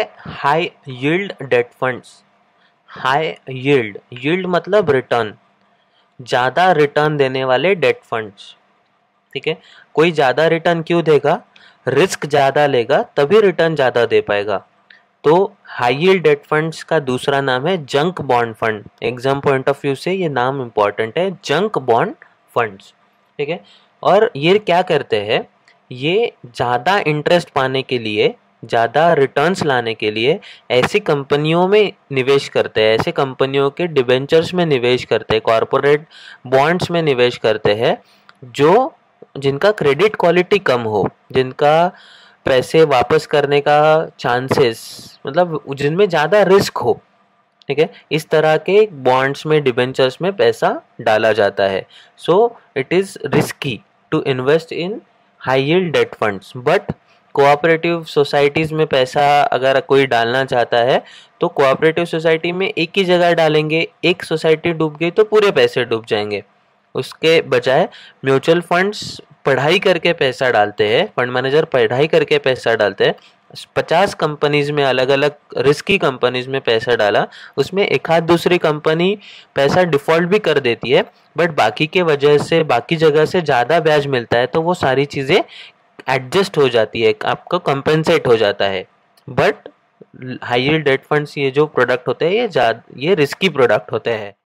है high yield debt funds high yield yield मतलब return ज़्यादा रिटर्न देने वाले डेट फंड्स ठीक है? कोई ज़्यादा रिटर्न क्यों देगा? रिस्क ज़्यादा लेगा, तभी रिटर्न ज़्यादा दे पाएगा. तो हाई यील्ड डेट फंड्स का दूसरा नाम है junk bond fund exam point of view से ये नाम इंपॉर्टेंट है जंक बॉन्ड फंड्स ठीक है? और ये क्या करते हैं? ये ज़्यादा इंटरेस्ट पाने के लिए ज़्यादा रिटर्न्स लाने के लिए ऐसी कंपनियों में निवेश करते हैं, ऐसे कंपनियों के डिबेंचर्स में निवेश करते हैं कॉरपोरेट बॉन्ड्स में निवेश करते हैं, जो जिनका क्रेडिट क्वालिटी कम हो, जिनका पैसे वापस करने का चांसेस मतलब जिनमें ज़्यादा रिस्क हो, ठीक है? इस तरह के बॉन्ड्स में डिबेंचर्स में पैसा डाला जाता है। So it is risky to invest in high debt funds but cooperative societies में पैसा अगर कोई डालना चाहता है तो कोऑपरेटिव सोसाइटी में एक ही जगह डालेंगे, एक सोसाइटी डूब गई तो पूरे पैसे डूब जाएँगे। उसके बजाय म्यूचुअल फंड्स पढ़ाई करके पैसा डालते हैं फंड मैनेजर पढ़ाई करके पैसा डालते हैं, पचास कंपनीज़ में अलग अलग रिस्की कंपनीज़ में पैसा डाला, उसमें एक आध दूसरी कंपनी पैसा डिफ़ॉल्ट भी कर देती है बट बाकी के वजह से, बाकी जगह से ज़्यादा ब्याज मिलता है तो वो सारी चीज़ें एडजस्ट हो जाती है, आपको कंपेंसेट हो जाता है। बट हाई डेट फंड्स ये जो प्रोडक्ट होते हैं, ये ये रिस्की प्रोडक्ट होते हैं।